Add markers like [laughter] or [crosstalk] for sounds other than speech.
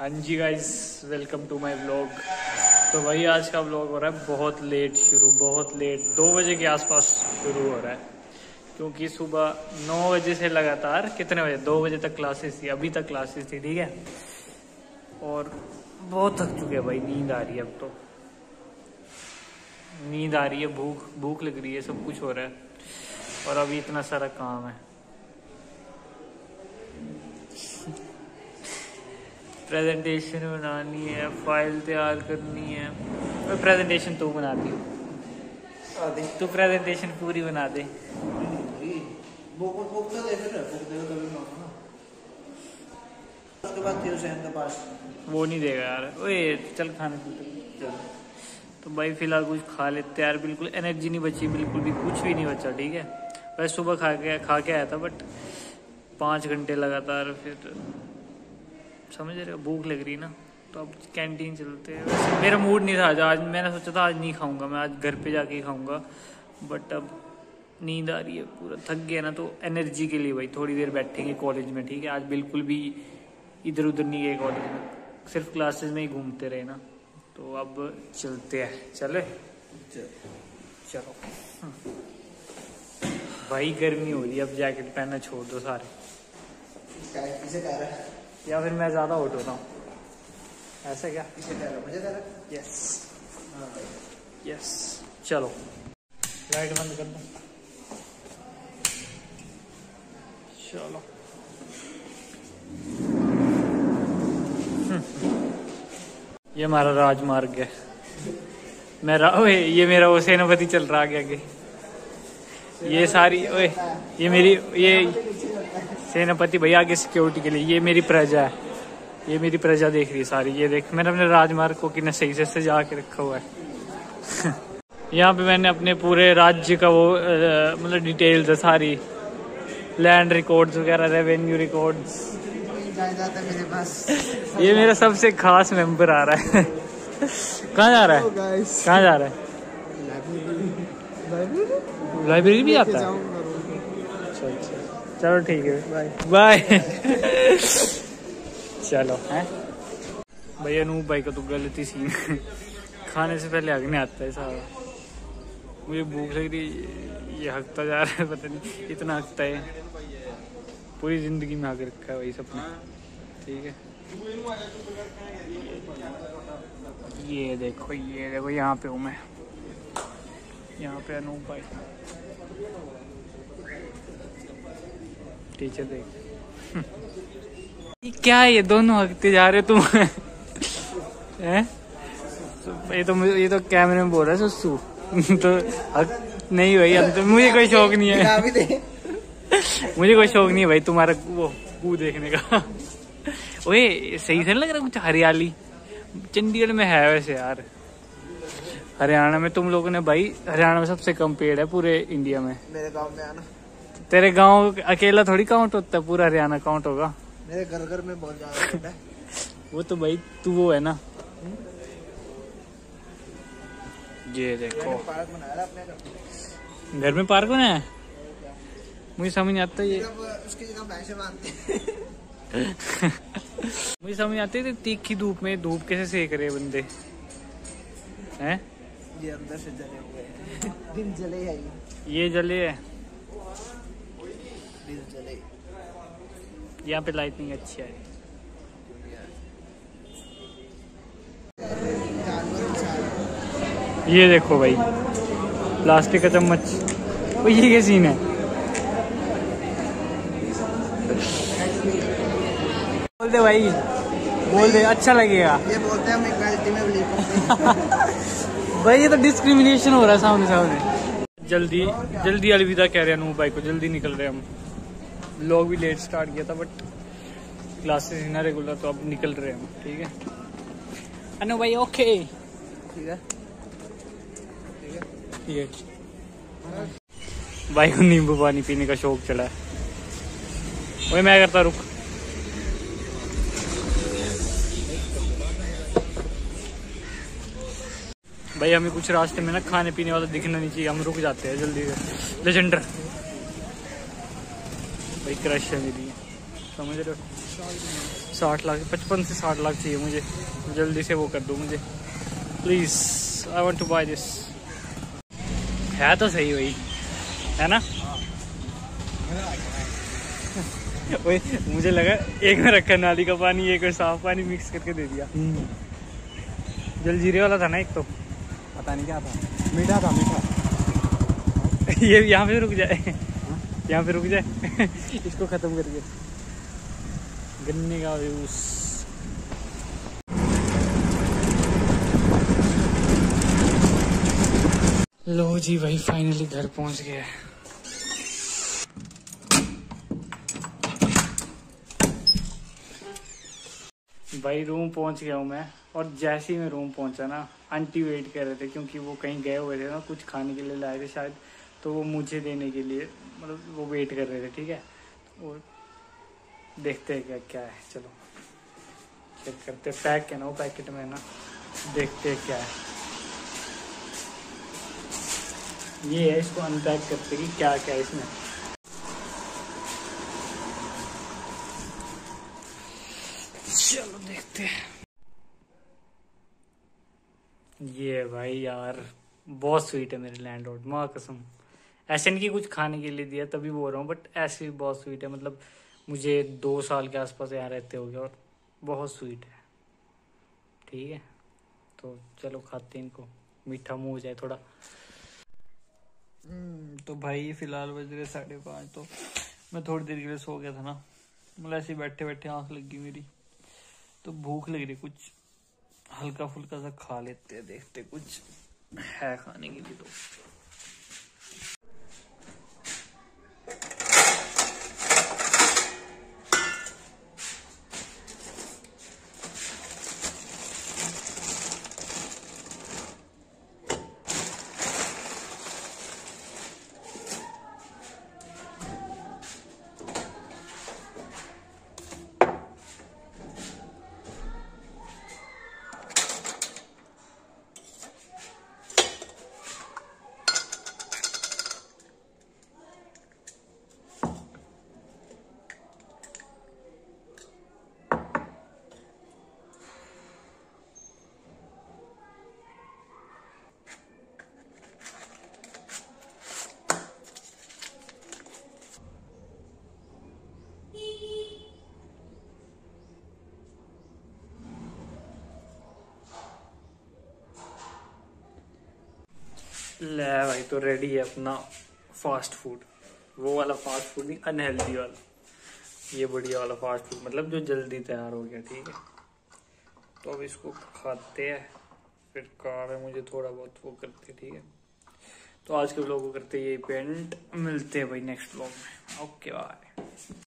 हाँ जी guys welcome to my vlog तो भाई, आज का व्लॉग हो रहा है बहुत लेट शुरू, बहुत लेट दो बजे के आसपास शुरू हो रहा है। क्योंकि सुबह नौ बजे से लगातार, कितने बजे? दो बजे तक क्लासेस थी, अभी तक क्लासेस थी, ठीक है? और बहुत थक चुके हैं भाई, नींद आ रही है अब तो। नींद आ रही है, भूख भूख लग रही है, सब कुछ हो रहा है। और अभी इतना सारा काम है। प्रेजेंटेशन बनानी है फ़ाइल तैयार करनी है। और प्रेजेंटेशन तू बनाती हो। तू प्रेजेंटेशन पूरी बना दे। के पास। वो नहीं देगा यार। ओए चल खाने तो भाई फ़िलहाल कुछ खा लेते यार बिल्कुल एनर्जी नहीं बची बिल्कुल भी कुछ भी नहीं बचा ठीक है? वैसे सुबह खा के खा के आया था बट पाँच घंटे लगातार फिर समझ रहे हो? भूख लग रही ना? तो अब कैंटीन चलते हैं। वैसे मेरा मूड नहीं था आज। आज मैंने सोचा था, आज नहीं खाऊँगा मैं। आज घर पे जाके खाऊँगा। बट अब नींद आ रही है पूरा। थक गया ना तो एनर्जी के लिए भाई, थोड़ी देर बैठेंगे कॉलेज में, ठीक है? आज बिल्कुल भी इधर उधर नहीं गए कॉलेज में। सिर्फ़ क्लासेस में ही घूमते रहे ना। तो अब चलते हैं। चले? चलो। भाई, गर्मी हो रही है। अब जैकेट पहनना छोड़ दो सारे। कह रहा है। या फिर मैं ज़्यादा हॉट होता हूँ। ऐसा क्या? रहा है। है? यस हाँ। यस चलो। लाइट बंद कर दो। चलो। ये हमारा राजमार्ग है। मेरा ओए ये मेरा वो सेनापति चल रहा आगे आगे। ये सारी ओए ये मेरी ये सेनापति भैया आगे सिक्योरिटी के लिए ये मेरी प्रजा है। ये मेरी प्रजा देख रही है सारी। ये देख मैंने अपने राजमार्ग को कितना सही से सजा के रखा हुआ है। [laughs] यहाँ पे मैंने अपने पूरे राज्य का वो मतलब डिटेल्स है सारी। लैंड रिकॉर्ड्स वगैरह रेवेन्यू रिकॉर्ड्स जायदाद मेरे पास ये मेरा सबसे खास मेंबर आ रहा है। [laughs] कहाँ जा रहा है? कहाँ जा रहा है? लाइब्रेरी भी आता है? चलो ठीक है बाय बाय [laughs] चलो. हैं? भाई अनूप भाई का तो गलती सीन खाने से पहले हगने आता है सारा मुझे भूख लग रही ये हकता जा रहा है पता नहीं इतना हकता है। पूरी ज़िंदगी में हक रखा है वही सपना ठीक है? ये देखो ये देखो यहाँ पे हूँ मैं। यहाँ पे अनूप भाई। टीचर देख। [laughs] क्या है ये दोनों हकते जा रहे हो तुम? [laughs] हैं? ये तो ये तो कैमरे में बोल रहा है सुसु। [laughs] तो हक नहीं भाई हम तो मुझे कोई शौक नहीं है। मुझे कोई शौक नहीं है भाई तुम्हारा वो पू देखने का। ओए सही से लग रहा कुछ हरियाली? चंडीगढ़ में है वैसे यार। हरियाणा में तुम लोगों ने भाई हरियाणा में सबसे कम पेड़ है पूरे इंडिया में। मेरे गाँव में आना तेरे गाँव अकेला थोड़ी काउंट होता है पूरा हरियाणा काउंट होगा। मेरे घर घर में बहुत ज़्यादा [laughs] वो तो भाई तू वो है ना। ये देखो। घर में। पार्क बनाया है? मुझे समझ नहीं आता ये। उसकी जगह भैंसे [laughs] मुझे समझ नहीं आती तीखी धूप में धूप कैसे सेक रहे बंदे? हैं? ये अंदर से जले हुए हैं। [laughs] दिन जले है ये जले है। दिन जले यहाँ पे लाइटिंग अच्छी है। ये देखो भाई प्लास्टिक का चम्मच। ओ ये क्या सीन है? बोल दे भाई बोल दे अच्छा लगेगा। ये बोलते हैं हम इक्वालिटी में बिलीव [laughs] भाई ये तो डिस्क्रिमिनेशन हो रहा है सामने सामने जल्दी जल्दी अलविदा कह रहे हैं अनूप भाई को जल्दी निकल रहे हैं हम। लोग भी लेट स्टार्ट किया था बट क्लासेस ना रेगुलर तो अब निकल रहे हैं ठीक है? अनु भाई ओके ठीक है? ठीक है? भाई को नींबू पानी पीने का शौक चढ़ा है। वही मैं करता रुक। भाई हमें कुछ रास्ते में ना खाने पीने वाला दिखना नहीं चाहिए हम रुक जाते हैं जल्दी से। लेजेंडर भाई क्रश है मेरी। समझ रहे हो? साठ लाख पचपन से साठ लाख चाहिए मुझे। जल्दी से वो कर दो मुझे। Please I want to buy this है तो सही वही है ना? [laughs] वही मुझे लगा एक में रखा नाली का पानी एक में साफ़ पानी मिक्स करके दे दिया। जल जीरे वाला था ना एक तो। पता नहीं क्या था। मीठा था मीठा। [laughs] ये यहाँ पे रुक जाए। यहाँ पे रुक जाए। [laughs] इसको खत्म करके गन्ने का जूस लो जी भाई फाइनली घर पहुँच गया भाई रूम पहुँच गया हूँ मैं। और जैसे ही मैं रूम पहुँचा ना आंटी वेट कर रहे थे क्योंकि वो कहीं गए हुए थे ना, कुछ खाने के लिए लाए थे शायद तो वो मुझे देने के लिए मतलब वो वेट कर रहे थे, ठीक है? और देखते हैं क्या क्या है, चलो। चेक करते पैक है ना, वो पैकेट में ना? देखते हैं क्या है। ये है, इसको अनपैक करते कि क्या क्या है इसमें। चलो देखते हैं। ये भाई यार, बहुत स्वीट है मेरे लैंड रोड माँ कसम। ऐसे नहीं कि कुछ खाने के लिए दिया, तभी बोल रहा हूँ बट ऐसे भी बहुत स्वीट है मतलब मुझे दो साल के आसपास यहाँ रहते हो और बहुत स्वीट है। ठीक है? तो चलो खाते हैं इनको। मीठा मुँह हो जाए थोड़ा। तो भाई फ़िलहाल बज रहे साढ़े पाँच तो मैं थोड़ी देर के लिए सो गया था ना। मतलब ऐसे बैठे बैठे आँख लगी मेरी। तो भूख लग रही कुछ। हल्का फुल्का सा खा लेते हैं, देखते कुछ है खाने के लिए तो। ले, भाई तो रेडी है अपना फास्ट फ़ूड वो वाला फास्ट फ़ूड नहीं अनहेल्दी वाला. ये बढ़िया वाला फास्ट फ़ूड मतलब जो जल्दी तैयार हो गया, ठीक है? तो अब इसको खाते हैं। फिर काम है, मुझे थोड़ा बहुत वो करते, ठीक है? तो आज के ब्लॉग को करते ये पेंट मिलते हैं भाई नेक्स्ट ब्लॉग में. Okay bye